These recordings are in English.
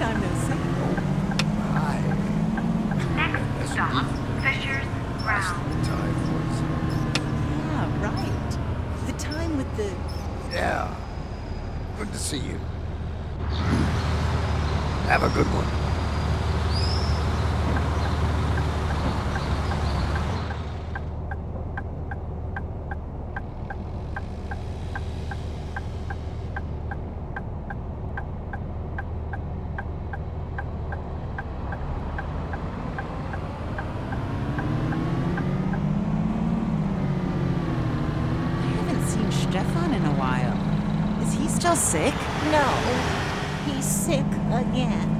time no see. Hi. Next stop, Fisher's Last Ground. time was. Yeah, right. The time with the. Yeah. Good to see you. Have a good one. I haven't seen Stefan in a while. Is he still sick? He's sick again.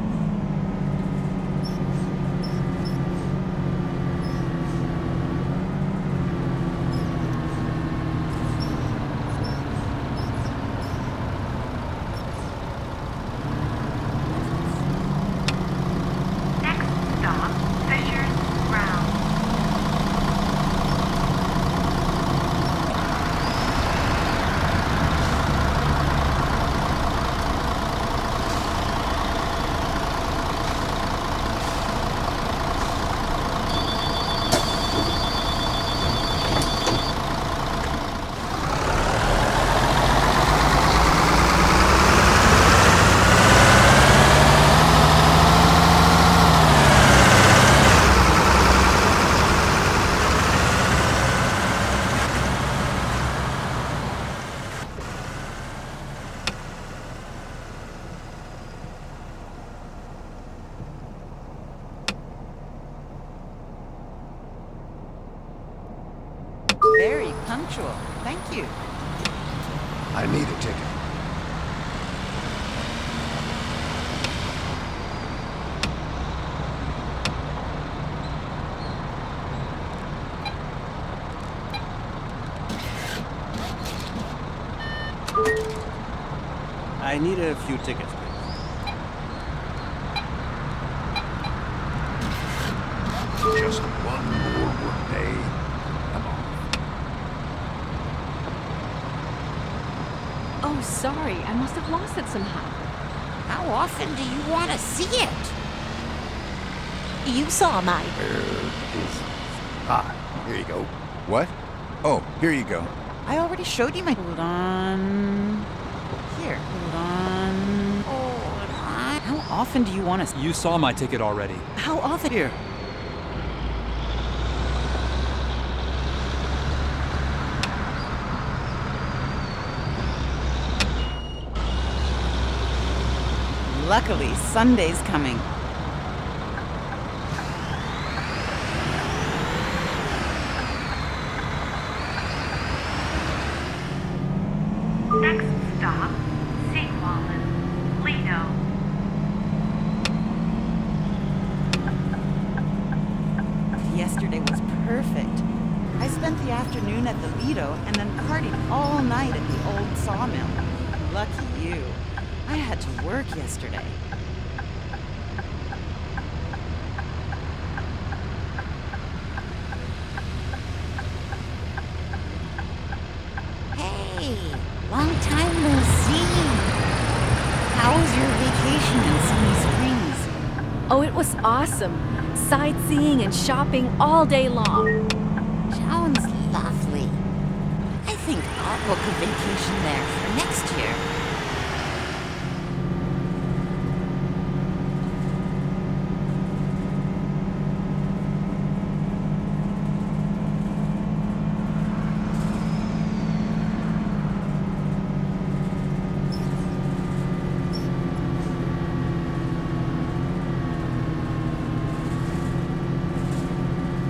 Next stop, Fisher's Ground. Very punctual. Thank you. I need a ticket. I need a few tickets, please. Just one more workday. Come on. Oh, sorry. I must have lost it somehow. How often do you want to see it? You saw my. Where is. Ah, here you go. What? Oh, here you go. I already showed you my. Hold on. Here. Hold on. Hold on. How often do you want to? You saw my ticket already. How often? Here. Luckily, Sunday's coming. Next stop, Seawallen, Lido. Yesterday was perfect. I spent the afternoon at the Lido and then partied all night at the old sawmill. Lucky you. I had to work yesterday. Hey, long time no see. How was your vacation in Sunny Springs? Oh, it was awesome. Sightseeing and shopping all day long. Book a vacation there for next year.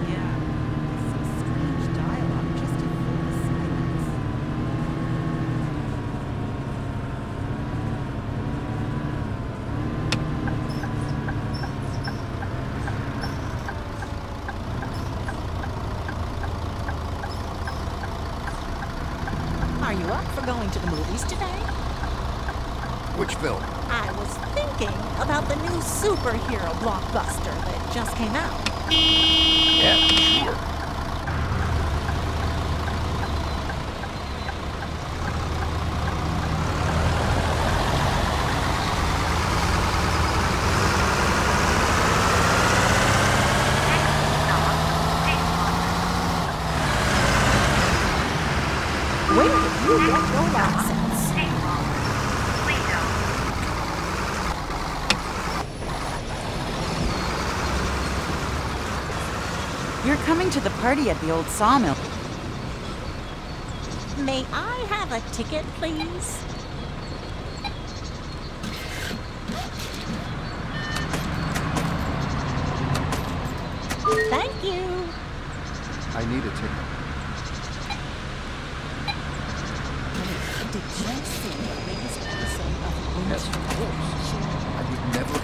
Yeah. Some strange dialogue just to fill the silence. Are you up for going to the movies today? Which film? I was thinking about the new superhero blockbuster that just came out. Yeah, sure. Next stop, Seawallen. Where did you get your license? Seawallen, Lido. You're coming to the party at the old sawmill. May I have a ticket, please? Thank you. I need a ticket. Did you see the latest episode of Yes, of course. I would never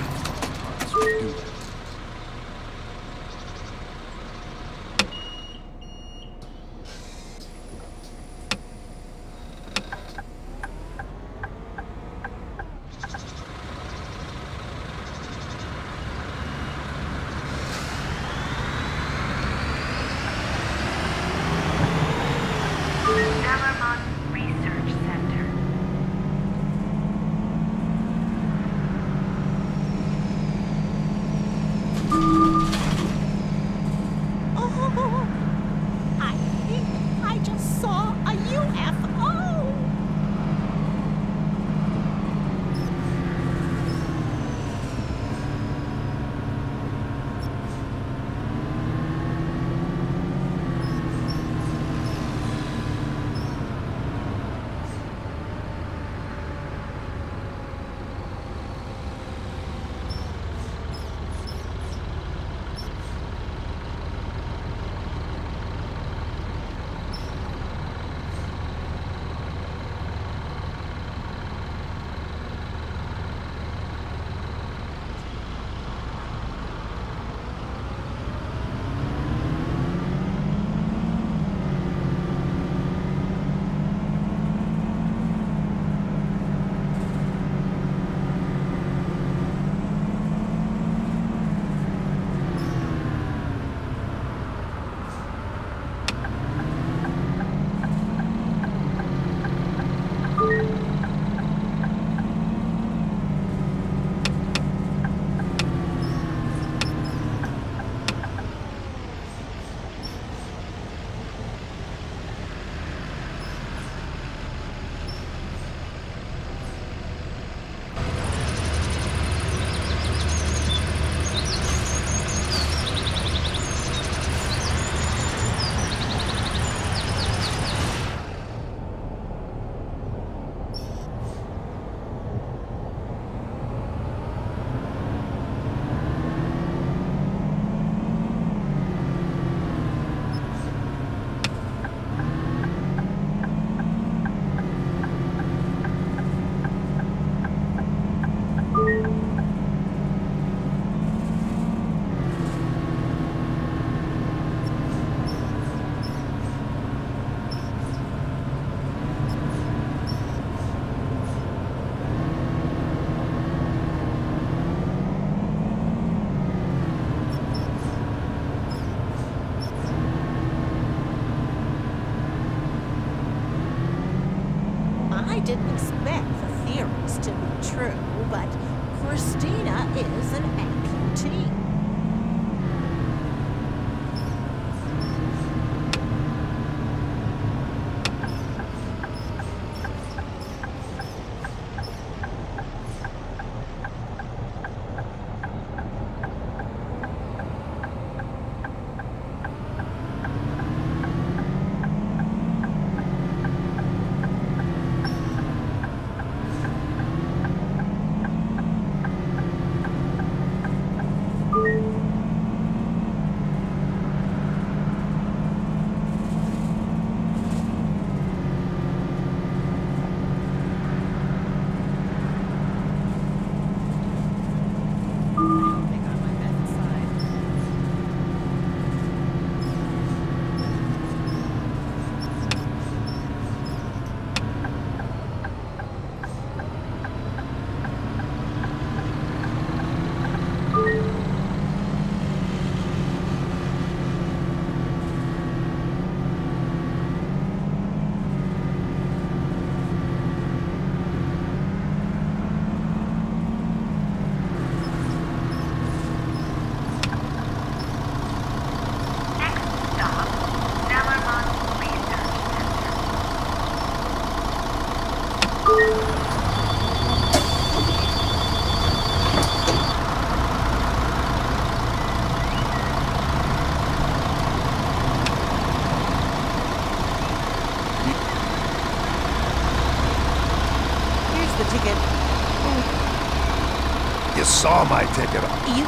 saw my ticket. You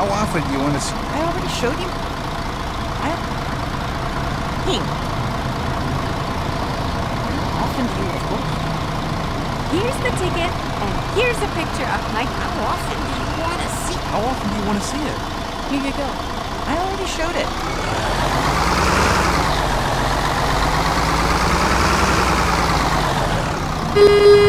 How often do you want to see? I already showed you. I. Here. How often do you book? Here's the ticket, and here's a picture of my How often do you want to see? How often do you want to see it? Here you go. I already showed it. Next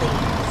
ticket,